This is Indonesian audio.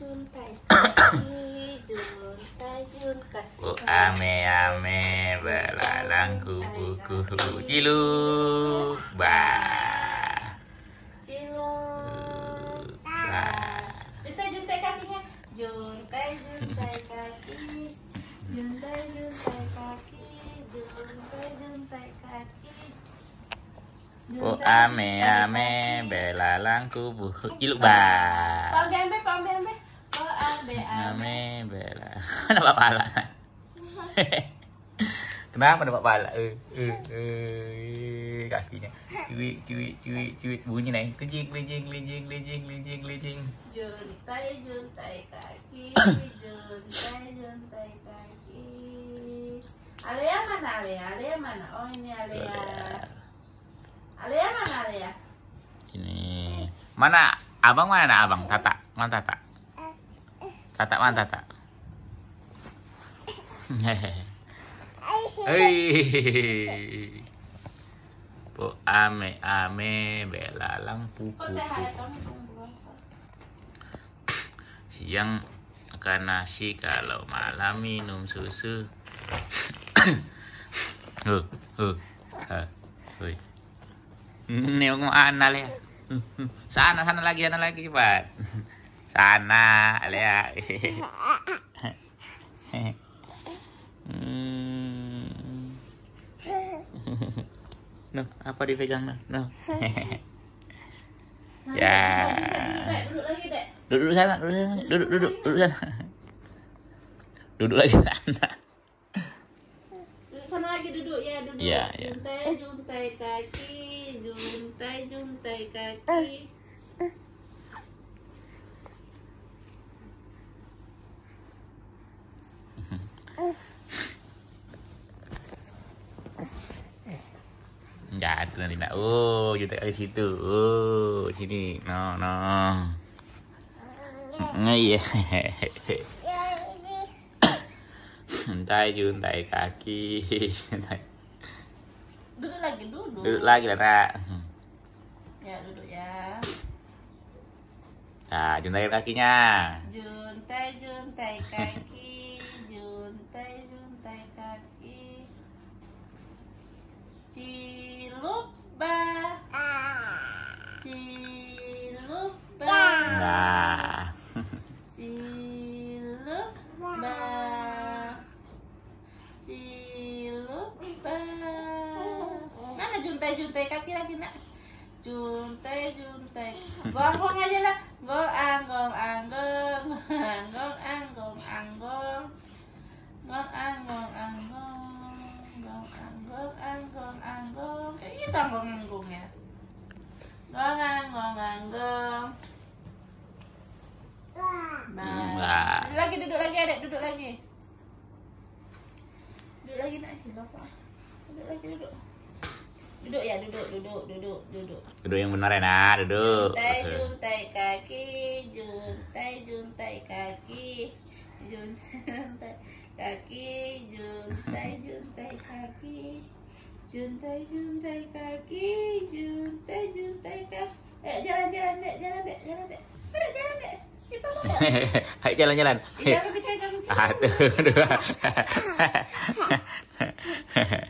Oh, ame ame belalang kupu-kupu ciluk ba ciluk ba. Juntai juntai kakinya juntai juntai kaki juntai juntai kaki juntai juntai kaki Oh ame ame belalang kupu ciluk ba Pambe ambe pambe ambe oh ambe ambe ame bela kenapa pala kenapa dapat pala eh eh eh kakinya. Cuit cuit cuit cuit. Bunyi nih kejing kejing kejing kejing kejing kejing juntai juntai kaki juntai juntai kaki. Alea mana Alea? Alea mana? Oh ini Alea. Alea mana Alea? Ini. Mana? Abang mana abang? Tata. Mana tata tata mana tata Hei. Po ame ame belalang pupu ya Siang makan nasi kalau malam minum susu. Huh, huh, huh. Ini mau mana ya? Sana, sana lagi, sana lagi cepat. Sana, Lea. Hmm. Noh, apa dipegang noh? Noh. Ya. duduk lagi dek Duduk sana, duduk sana, duduk, duduk, duduk sana. Duduk lagi sana. duduk sana lagi duduk ya duduk Iya, iya. juntai juntai kaki juntai juntai kaki Jatuh nanti nak. Oh, juta kali situ. Oh, sini. No, no. Iya. Juntai, juntai kaki. Juntai. duduk lagi duduk Duduk lagi lah, nak. ya duduk ya Nah, juntai kakinya. juntai juntai kaki juntai juntai mana juntai juntai kaki lagi nak juntai juntai gong gong aja lah gong anggong anggong anggong anggong anggong gong anggong anggong gong anggong anggong anggong eh itu anggong anggong ya gong anggong anggong Bah. Duduk lagi, duduk lagi, adek, duduk lagi. Duduk lagi nak sih bapak. Duduk lagi, duduk. Duduk ya, duduk, duduk, duduk, duduk. Duduk yang benar ya, nak. Duduk. Juntai, juntai kaki, juntai, juntai kaki, juntai kaki, juntai, juntai kaki, juntai, juntai kaki, juntai, juntai kaki. Eh, jalan, jalan, dek, jalan, dek, jalan, dek. Dek, jalan, dek. Ayo jalan-jalan. Iya,